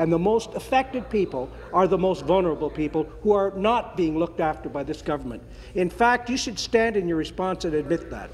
And the most affected people are the most vulnerable people who are not being looked after by this government. In fact, you should stand in your response and admit that.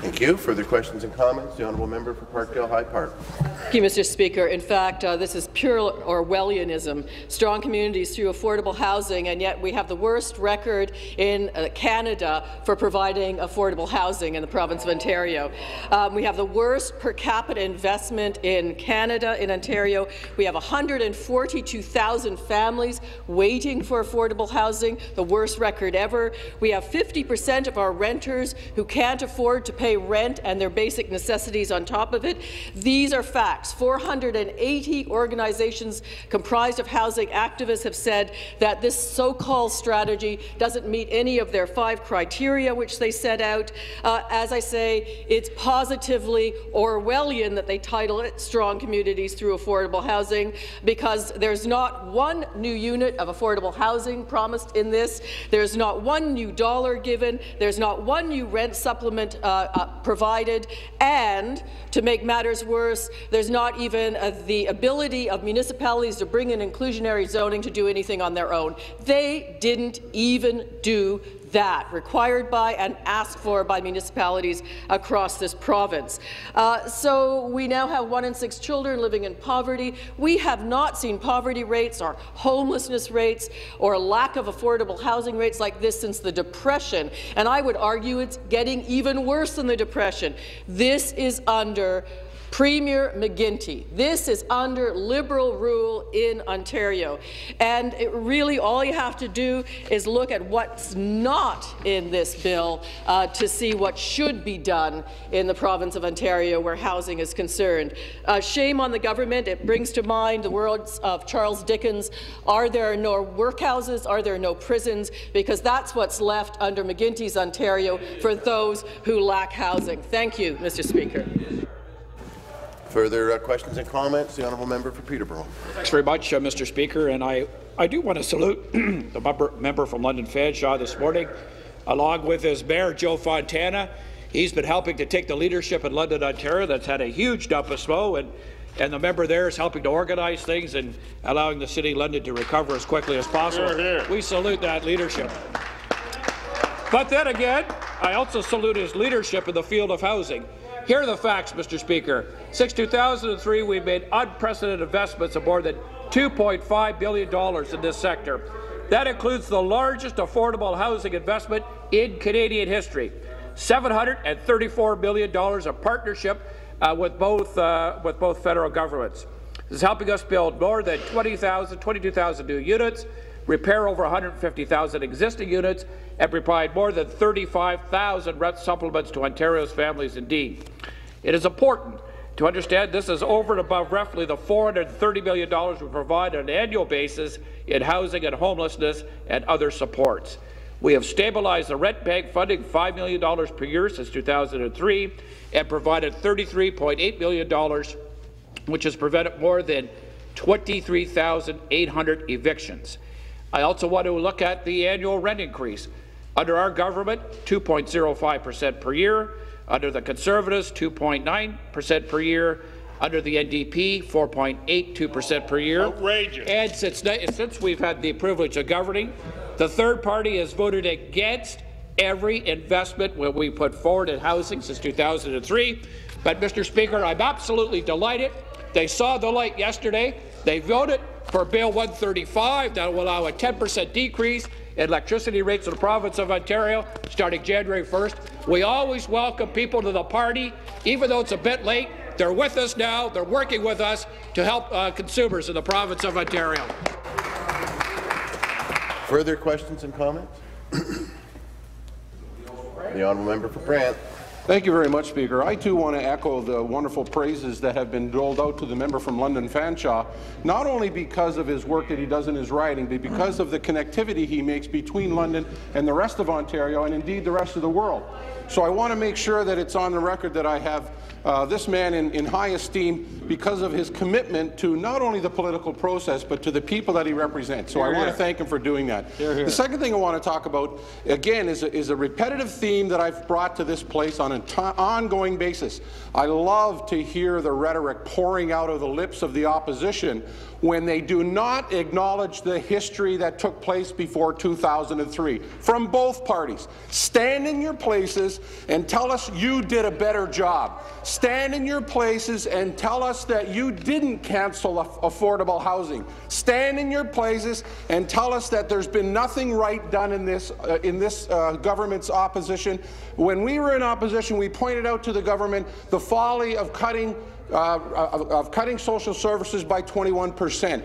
Thank you. Further questions and comments? The honourable member for Parkdale High Park. Thank you, Mr. Speaker. In fact, uh, this is pure Orwellianism. Strong communities through affordable housing, and yet we have the worst record in uh, Canada for providing affordable housing in the province of Ontario. Um, we have the worst per capita investment in Canada, in Ontario. We have 142,000 families waiting for affordable housing, the worst record ever. We have 50 percent of our renters who can't afford to pay pay rent and their basic necessities on top of it. These are facts. 480 organizations comprised of housing activists have said that this so-called strategy doesn't meet any of their five criteria which they set out. Uh, as I say, it's positively Orwellian that they title it Strong Communities Through Affordable Housing because there's not one new unit of affordable housing promised in this. There's not one new dollar given. There's not one new rent supplement uh, uh, provided, and to make matters worse, there's not even the ability of municipalities to bring in inclusionary zoning to do anything on their own. They didn't even do that, required by and asked for by municipalities across this province. Uh, so we now have one in six children living in poverty. We have not seen poverty rates or homelessness rates or lack of affordable housing rates like this since the Depression, and I would argue it's getting even worse than the Depression. This is under Premier McGuinty. This is under Liberal rule in Ontario. And really all you have to do is look at what's not in this bill uh, to see what should be done in the province of Ontario where housing is concerned. Uh, shame on the government. It brings to mind the words of Charles Dickens, are there no workhouses, are there no prisons? Because that's what's left under McGuinty's Ontario for those who lack housing. Thank you, Mr. Speaker. Further uh, questions and comments? The honourable member for Peterborough. Thanks very much, uh, Mr. Speaker. And I, I do want to salute the member, member from London Fanshawe this morning, along with his mayor, Joe Fontana. He's been helping to take the leadership in London, Ontario that's had a huge dump of snow, and, and the member there is helping to organize things and allowing the City of London to recover as quickly as possible. Hear, hear. We salute that leadership. But then again, I also salute his leadership in the field of housing. Here are the facts, Mr. Speaker. Since 2003, we've made unprecedented investments of more than $2.5 billion in this sector. That includes the largest affordable housing investment in Canadian history, $734 million of partnership uh, with, both, uh, with both federal governments. This is helping us build more than 20,000, 22,000 new units, repair over 150,000 existing units, and provide more than 35,000 rent supplements to Ontario's families indeed. It is important to understand this is over and above roughly the $430 million we provide on an annual basis in housing and homelessness and other supports. We have stabilized the rent bank funding $5 million per year since 2003 and provided $33.8 million, which has prevented more than 23,800 evictions. I also want to look at the annual rent increase. Under our government, 2.05% per year. Under the Conservatives, 2.9% per year. Under the NDP, 4.82% per year. Outrageous. And since, since we've had the privilege of governing, the third party has voted against every investment when we put forward in housing since 2003. But, Mr. Speaker, I'm absolutely delighted. They saw the light yesterday. They voted for Bill 135 that will allow a 10% decrease in electricity rates in the province of Ontario starting January 1st. We always welcome people to the party, even though it's a bit late. They're with us now. They're working with us to help uh, consumers in the province of Ontario. Further questions and comments? the honourable member for Brant. Thank you very much, Speaker. I too want to echo the wonderful praises that have been doled out to the member from London Fanshawe, not only because of his work that he does in his riding, but because of the connectivity he makes between London and the rest of Ontario and indeed the rest of the world. So I want to make sure that it's on the record that I have uh, this man in, in high esteem because of his commitment to not only the political process, but to the people that he represents. So here, I want to thank him for doing that. Here, the second thing I want to talk about, again, is a, is a repetitive theme that I've brought to this place on a a ongoing basis. I love to hear the rhetoric pouring out of the lips of the opposition when they do not acknowledge the history that took place before 2003 from both parties. Stand in your places and tell us you did a better job. Stand in your places and tell us that you didn't cancel affordable housing. Stand in your places and tell us that there's been nothing right done in this, uh, in this uh, government's opposition. When we were in opposition, we pointed out to the government the folly of cutting uh, of, of cutting social services by 21 percent.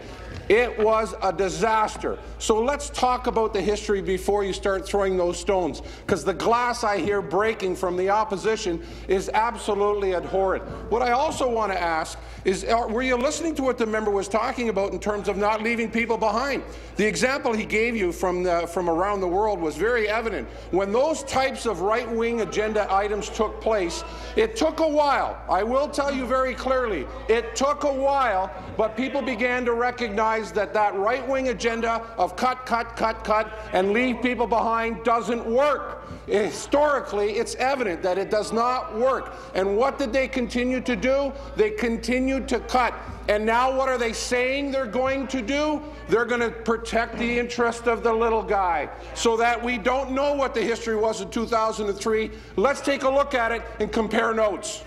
It was a disaster. So let's talk about the history before you start throwing those stones, because the glass I hear breaking from the opposition is absolutely abhorrent. What I also want to ask is, are, were you listening to what the member was talking about in terms of not leaving people behind? The example he gave you from, the, from around the world was very evident. When those types of right-wing agenda items took place, it took a while. I will tell you very clearly, it took a while, but people began to recognize that that right-wing agenda of cut, cut, cut, cut, and leave people behind doesn't work. Historically, it's evident that it does not work. And what did they continue to do? They continued to cut. And now what are they saying they're going to do? They're going to protect the interest of the little guy. So that we don't know what the history was in 2003, let's take a look at it and compare notes.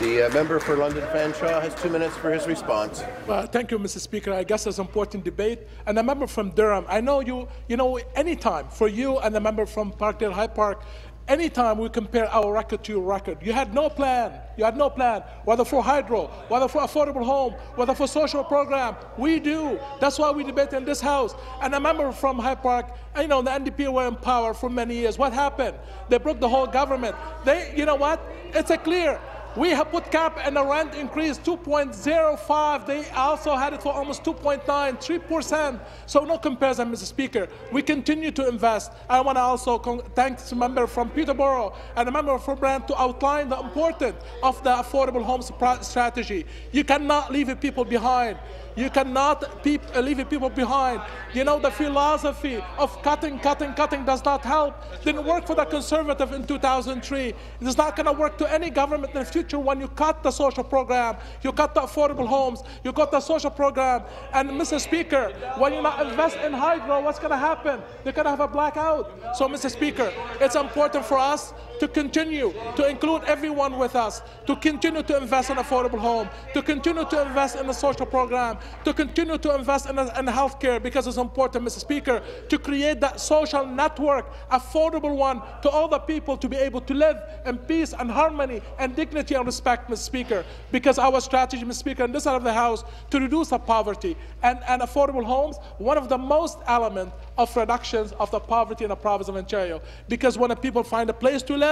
The uh, member for London Fanshawe has two minutes for his response. Well, thank you, Mr. Speaker. I guess it's an important debate. And the member from Durham, I know you, you know, anytime for you and the member from Parkdale High Park, anytime we compare our record to your record, you had no plan. You had no plan, whether for hydro, whether for affordable home, whether for social program. We do. That's why we debate in this house. And a member from High Park, you know, the NDP were in power for many years. What happened? They broke the whole government. They, you know what? It's a clear. We have put cap and the rent increase 2.05. They also had it for almost 2.9, 3%. So no comparison, Mr. Speaker. We continue to invest. I want to also thank the member from Peterborough and the member from Brant to outline the importance of the affordable homes strategy. You cannot leave people behind. You cannot peop uh, leave people behind. You know, the philosophy of cutting, cutting, cutting does not help. Didn't work for the Conservative in 2003. It's not going to work to any government in the future when you cut the social program, you cut the affordable homes, you cut the social program. And Mr. Speaker, when you not invest in hydro, what's going to happen? They're going to have a blackout. So, Mr. Speaker, it's important for us to continue to include everyone with us, to continue to invest in affordable home, to continue to invest in the social program, to continue to invest in, in health care because it's important, Mr. Speaker, to create that social network, affordable one, to all the people to be able to live in peace and harmony and dignity and respect, Mr. Speaker, because our strategy, Mr. Speaker, in this side of the House, to reduce the poverty and, and affordable homes, one of the most element of reductions of the poverty in the province of Ontario. Because when the people find a place to live,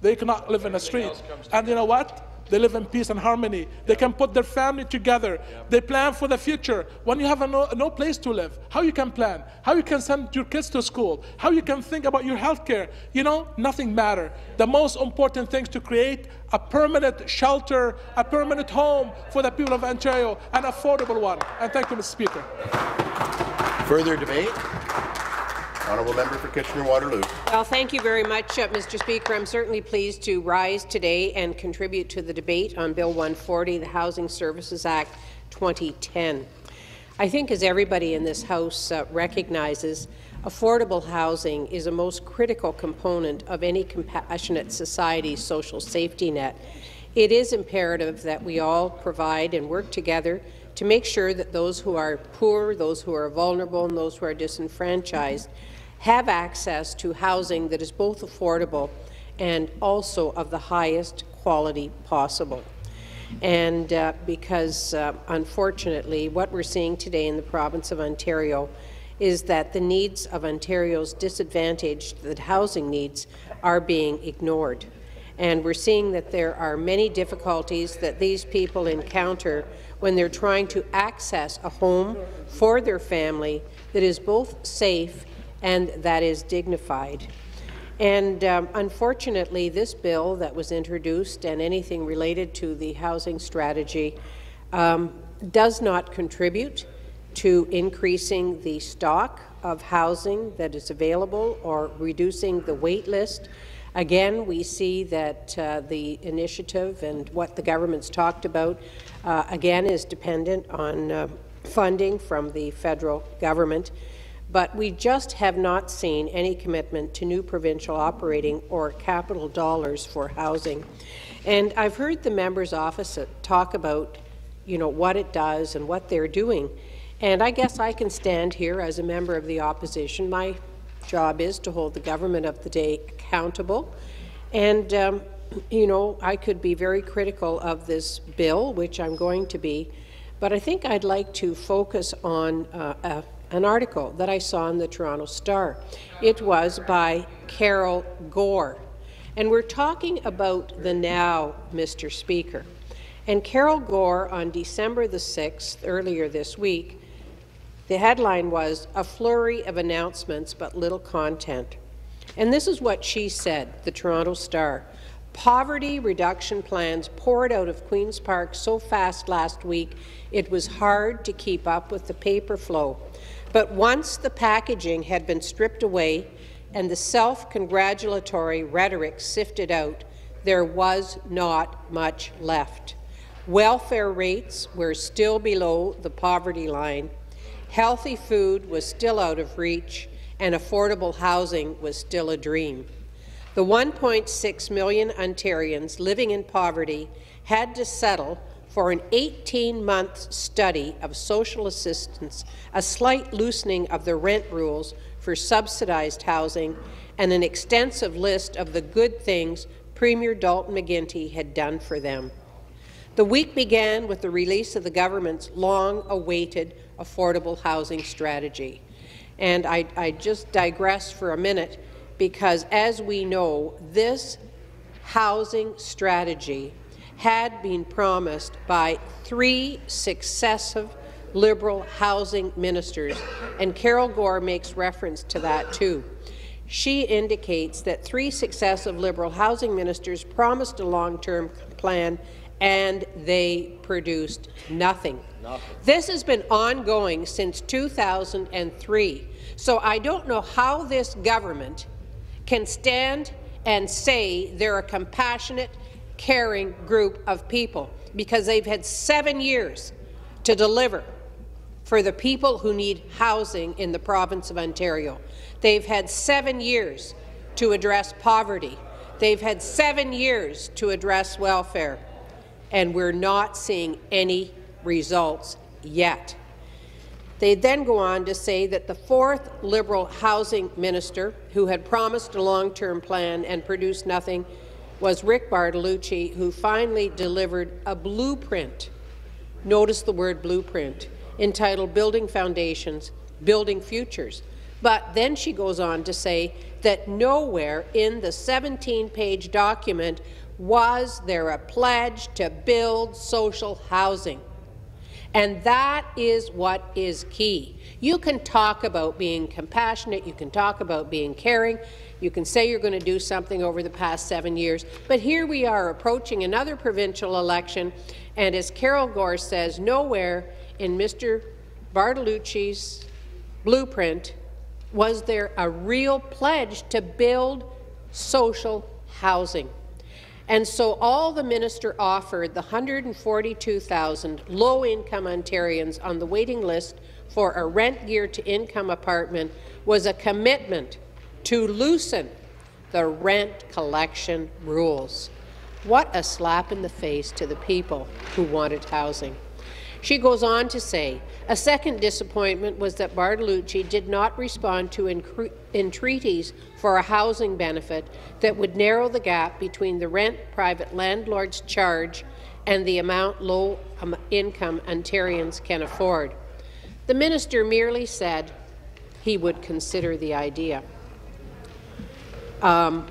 they cannot live in the street. And you know what? They live in peace and harmony. They can put their family together. They plan for the future. When you have no, no place to live, how you can plan? How you can send your kids to school? How you can think about your health care? You know, nothing matter. The most important thing is to create a permanent shelter, a permanent home for the people of Ontario, an affordable one. And thank you, Mr. Speaker. Further debate? Honourable Member for Kitchener-Waterloo. Well, thank you very much, uh, Mr. Speaker. I'm certainly pleased to rise today and contribute to the debate on Bill 140, the Housing Services Act 2010. I think, as everybody in this House uh, recognizes, affordable housing is a most critical component of any compassionate society's social safety net. It is imperative that we all provide and work together to make sure that those who are poor, those who are vulnerable, and those who are disenfranchised have access to housing that is both affordable and also of the highest quality possible. And uh, because, uh, unfortunately, what we're seeing today in the province of Ontario is that the needs of Ontario's disadvantaged, the housing needs, are being ignored. And we're seeing that there are many difficulties that these people encounter when they're trying to access a home for their family that is both safe and that is dignified. And um, unfortunately, this bill that was introduced and anything related to the housing strategy um, does not contribute to increasing the stock of housing that is available or reducing the wait list Again, we see that uh, the initiative and what the government's talked about, uh, again, is dependent on uh, funding from the federal government but we just have not seen any commitment to new provincial operating or capital dollars for housing. And I've heard the member's office talk about, you know, what it does and what they're doing. And I guess I can stand here as a member of the opposition. My job is to hold the government of the day accountable. And, um, you know, I could be very critical of this bill, which I'm going to be, but I think I'd like to focus on uh, a an article that I saw in the Toronto Star. It was by Carol Goar. And we're talking about the now, Mr. Speaker. And Carol Goar, on December the 6th, earlier this week, the headline was, A Flurry of Announcements but Little Content. And this is what she said, the Toronto Star. Poverty reduction plans poured out of Queen's Park so fast last week it was hard to keep up with the paper flow. But once the packaging had been stripped away and the self-congratulatory rhetoric sifted out, there was not much left. Welfare rates were still below the poverty line, healthy food was still out of reach, and affordable housing was still a dream. The 1.6 million Ontarians living in poverty had to settle for an 18-month study of social assistance, a slight loosening of the rent rules for subsidized housing, and an extensive list of the good things Premier Dalton McGuinty had done for them. The week began with the release of the government's long-awaited affordable housing strategy. And I, I just digress for a minute because, as we know, this housing strategy had been promised by three successive Liberal housing ministers, and Carol Goar makes reference to that too. She indicates that three successive Liberal housing ministers promised a long-term plan and they produced nothing. nothing. This has been ongoing since 2003. So I don't know how this government can stand and say they're a compassionate caring group of people because they've had seven years to deliver for the people who need housing in the province of Ontario. They've had seven years to address poverty. They've had seven years to address welfare, and we're not seeing any results yet. They then go on to say that the fourth Liberal housing minister, who had promised a long-term plan and produced nothing, was Rick Bartolucci, who finally delivered a blueprint, notice the word blueprint, entitled Building Foundations, Building Futures. But then she goes on to say that nowhere in the 17-page document was there a pledge to build social housing. And that is what is key. You can talk about being compassionate, you can talk about being caring, you can say you're going to do something over the past seven years, but here we are approaching another provincial election, and as Carol Goar says, nowhere in Mr. Bartolucci's blueprint was there a real pledge to build social housing. And so all the minister offered the 142,000 low-income Ontarians on the waiting list for a rent-geared-to-income apartment was a commitment to loosen the rent collection rules. What a slap in the face to the people who wanted housing. She goes on to say, a second disappointment was that Bartolucci did not respond to entreaties for a housing benefit that would narrow the gap between the rent private landlords charge and the amount low-income Ontarians can afford. The minister merely said he would consider the idea. Um,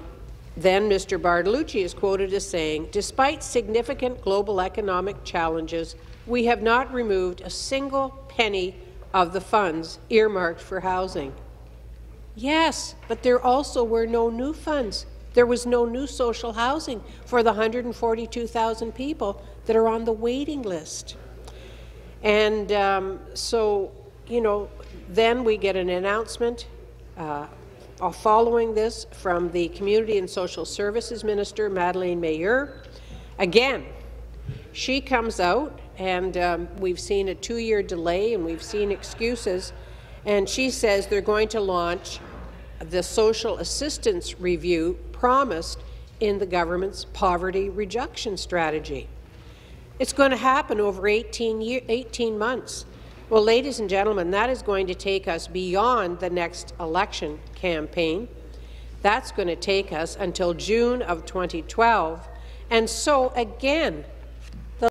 then Mr. Bartolucci is quoted as saying, despite significant global economic challenges, we have not removed a single penny of the funds earmarked for housing. Yes, but there also were no new funds. There was no new social housing for the 142,000 people that are on the waiting list. And um, so, you know, then we get an announcement uh, uh, following this from the Community and Social Services Minister, Madeleine Meilleur. Again, she comes out, and um, we've seen a two-year delay, and we've seen excuses, and she says they're going to launch the social assistance review promised in the government's poverty reduction strategy. It's going to happen over 18, year, 18 months. Well, ladies and gentlemen, that is going to take us beyond the next election campaign. That's going to take us until June of 2012. And so, again,